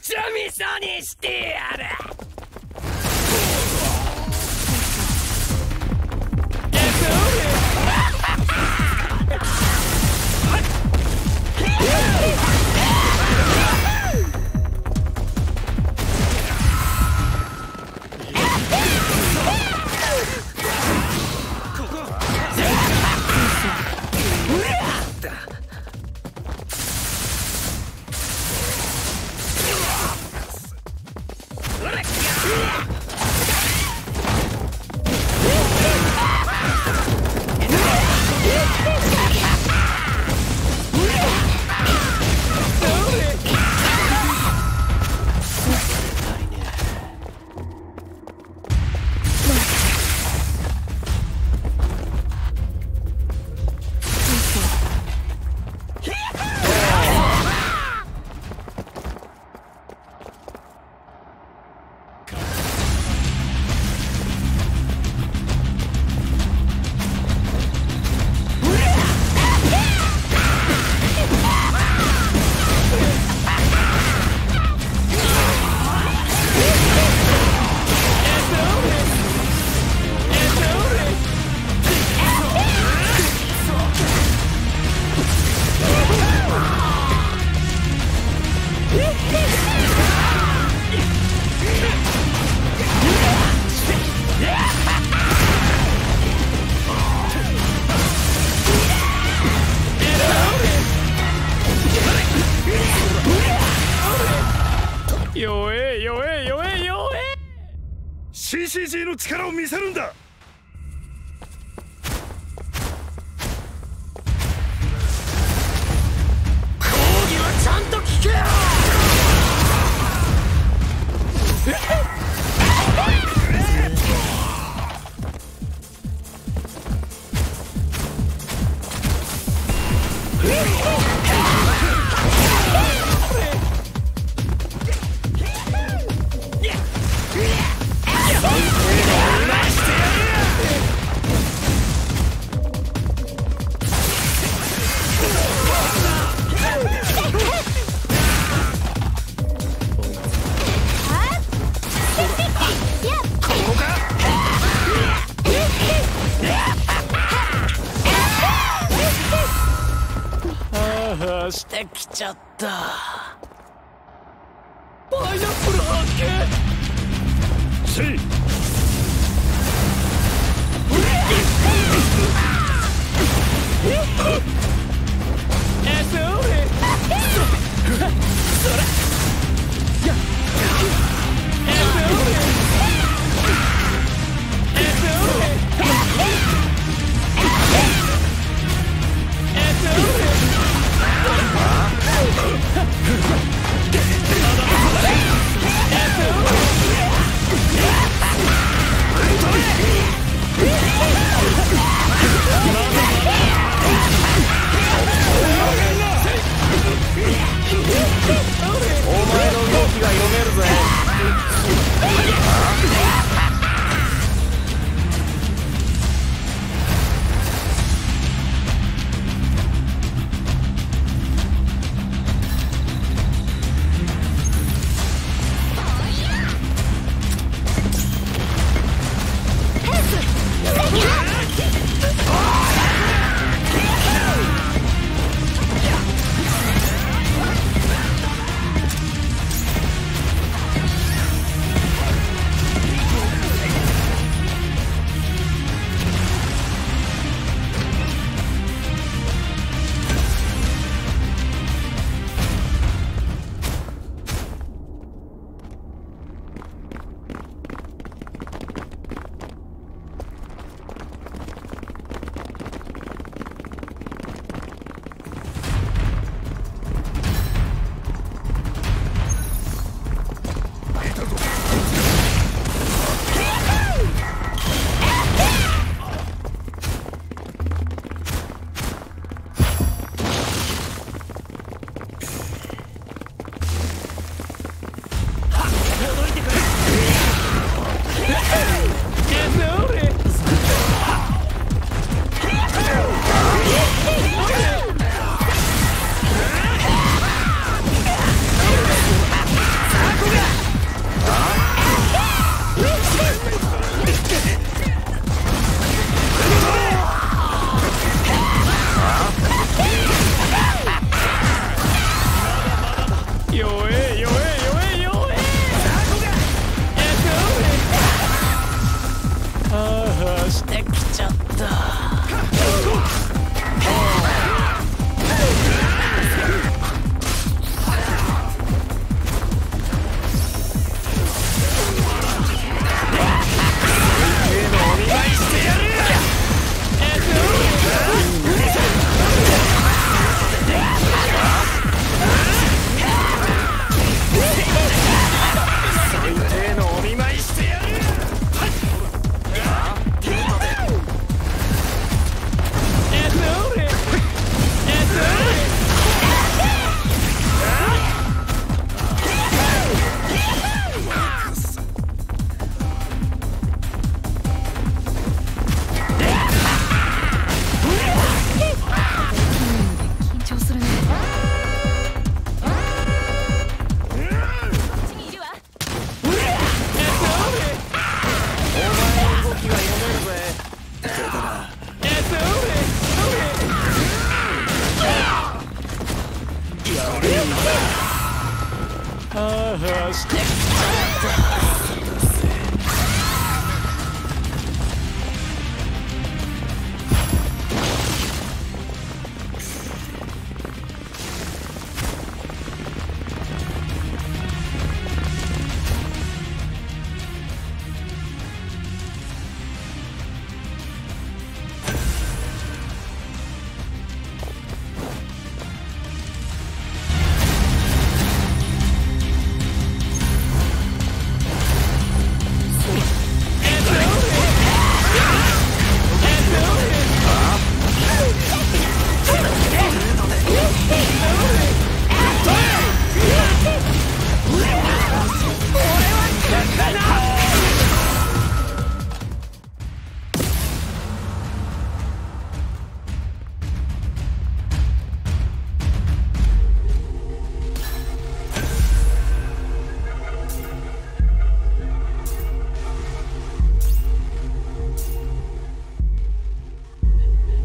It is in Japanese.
ちゃみそにしてやる。CCG の力を見せるんだ。ああしてきちゃった。パイナップル発見！Hörst.